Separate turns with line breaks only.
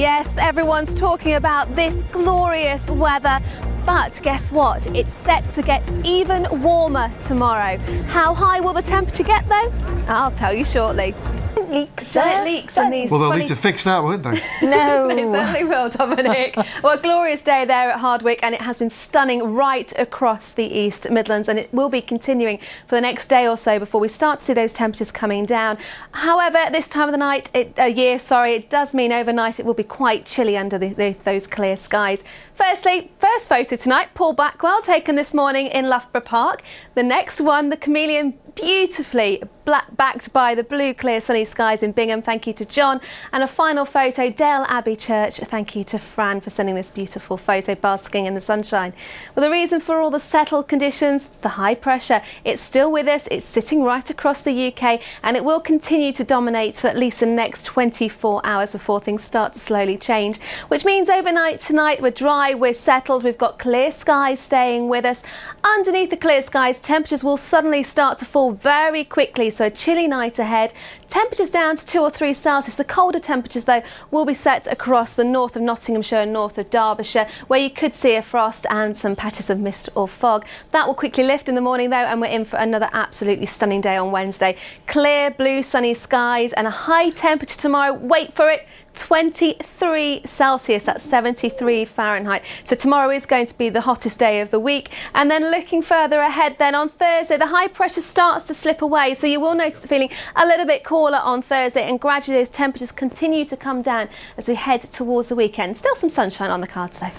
Yes, everyone's talking about this glorious weather. But guess what? It's set to get even warmer tomorrow. How high will the temperature get though? I'll tell you shortly.
Leaks.
Giant leaks in these
Well, they'll need to fix that, won't they?
No.
They certainly will, Dominic. well, a glorious day there at Hardwick, and it has been stunning right across the East Midlands, and it will be continuing for the next day or so before we start to see those temperatures coming down. However, this time of the night, it, uh, year, sorry, it does mean overnight it will be quite chilly under the, the, those clear skies. Firstly, first photo tonight, Paul Blackwell taken this morning in Loughborough Park. The next one, the chameleon beautifully black backed by the blue clear sunny skies in Bingham. Thank you to John. And a final photo, Dale Abbey Church. Thank you to Fran for sending this beautiful photo basking in the sunshine. Well, the reason for all the settled conditions, the high pressure, it's still with us. It's sitting right across the UK and it will continue to dominate for at least the next 24 hours before things start to slowly change, which means overnight tonight we're dry, we're settled, we've got clear skies staying with us. Underneath the clear skies, temperatures will suddenly start to fall very quickly, so a chilly night ahead. Temperatures down to 2 or 3 Celsius. The colder temperatures, though, will be set across the north of Nottinghamshire and north of Derbyshire, where you could see a frost and some patches of mist or fog. That will quickly lift in the morning, though, and we're in for another absolutely stunning day on Wednesday. Clear, blue, sunny skies and a high temperature tomorrow. Wait for it. 23 Celsius, that's 73 Fahrenheit. So tomorrow is going to be the hottest day of the week. And then looking further ahead, then on Thursday, the high pressure starts to slip away. So you will notice feeling a little bit cooler on Thursday, and gradually those temperatures continue to come down as we head towards the weekend. Still some sunshine on the cards though.